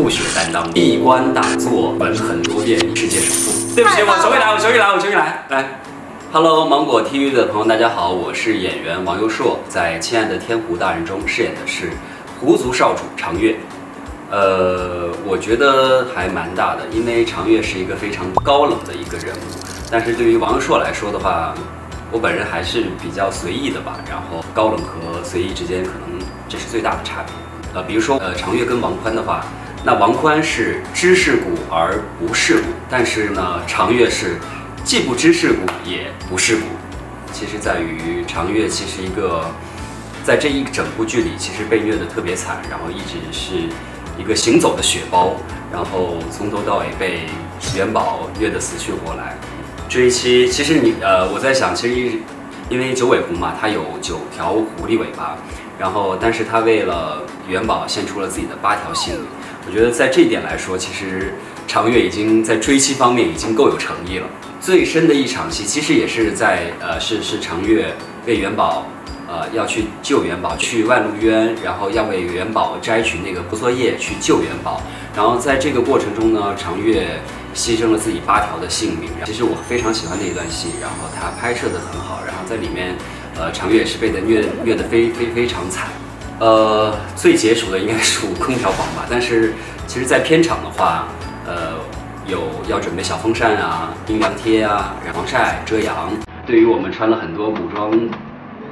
吐血担当，闭关打坐，闻很多遍，世界首富。对不起，我重新来，我重新来，我重新来，来。Hello，芒果 TV 的朋友，大家好，我是演员王佑硕，在《亲爱的天湖大人》中饰演的是狐族少主长月。呃，我觉得还蛮大的，因为长月是一个非常高冷的一个人物，但是对于王佑硕来说的话，我本人还是比较随意的吧。然后高冷和随意之间，可能这是最大的差别。呃，比如说，呃，长月跟王宽的话，那王宽是知世故而不世故，但是呢，长月是既不知世故也不世故。其实在于长月其实一个在这一整部剧里，其实被虐的特别惨，然后一直是一个行走的血包，然后从头到尾被元宝虐得死去活来。这一期其实你呃，我在想，其实因为九尾狐嘛，它有九条狐狸尾巴。然后，但是它为了元宝献出了自己的八条性命。我觉得在这一点来说，其实长月已经在追妻方面已经够有诚意了。最深的一场戏，其实也是在呃，是是长月为元宝，呃，要去救元宝，去万路渊，然后要为元宝摘取那个不作叶去救元宝。然后在这个过程中呢，长月牺牲了自己八条的性命。其实我非常喜欢那一段戏，然后他拍摄的很好，然后在里面。呃，长月也是被他虐虐得非非非常惨，呃，最解暑的应该属空调房吧。但是其实，在片场的话，呃，有要准备小风扇啊、冰凉贴啊、防晒遮阳。对于我们穿了很多古装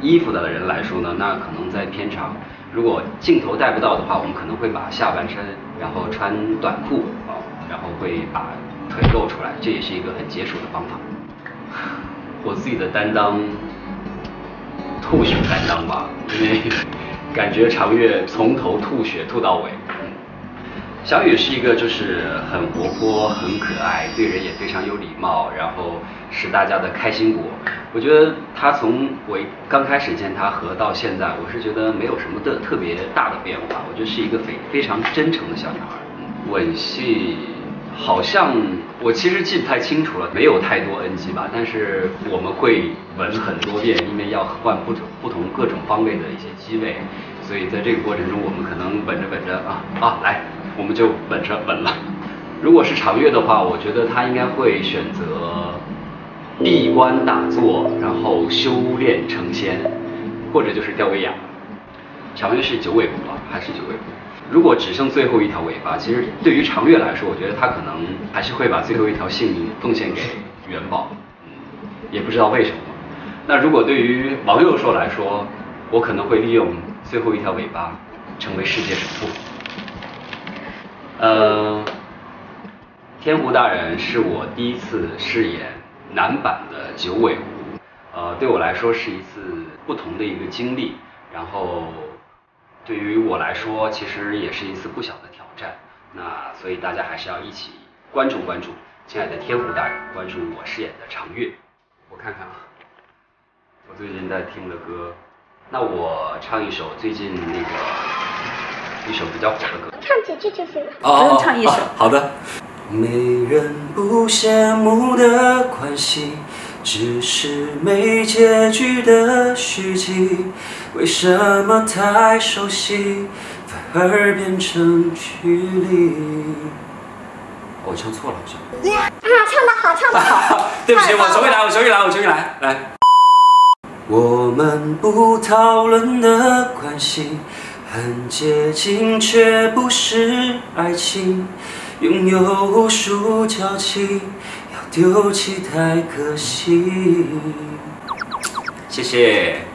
衣服的人来说呢，那可能在片场，如果镜头带不到的话，我们可能会把下半身，然后穿短裤啊，然后会把腿露出来，这也是一个很解暑的方法。我自己的担当。吐血担当吧，因为感觉长月从头吐血吐到尾。小雨是一个就是很活泼、很可爱，对人也非常有礼貌，然后是大家的开心果。我觉得他从我刚开始见他和到现在，我是觉得没有什么的特别大的变化。我觉得是一个非非常真诚的小女孩。吻戏。好像我其实记不太清楚了，没有太多 NG 吧，但是我们会吻很多遍，因为要换不同不同各种方位的一些机位，所以在这个过程中，我们可能吻着吻着啊啊来，我们就吻着吻了。如果是长月的话，我觉得他应该会选择闭关打坐，然后修炼成仙，或者就是吊威亚。长月是九尾狐吧，还是九尾狐？如果只剩最后一条尾巴，其实对于长月来说，我觉得他可能还是会把最后一条性命奉献给元宝，也不知道为什么。那如果对于王佑硕来说，我可能会利用最后一条尾巴成为世界首富。呃，天狐大人是我第一次饰演男版的九尾狐，呃，对我来说是一次不同的一个经历，然后。对于我来说，其实也是一次不小的挑战。那所以大家还是要一起关注关注，亲爱的天狐大人，关注我饰演的长月。我看看啊，我最近在听的歌，那我唱一首最近那个一首比较火的歌。唱几句就行了。哦，唱一首。好的。没人不羡慕的关系。只是没结局的续集，为什么太熟悉，反而变成距离？我唱错了，好像。啊，唱的好，唱的好。对不起，我重新来，我重新来，我重新来，来。我们不讨论的关系，很接近，却不是爱情，拥有无数交集。要丢弃太可惜，谢谢。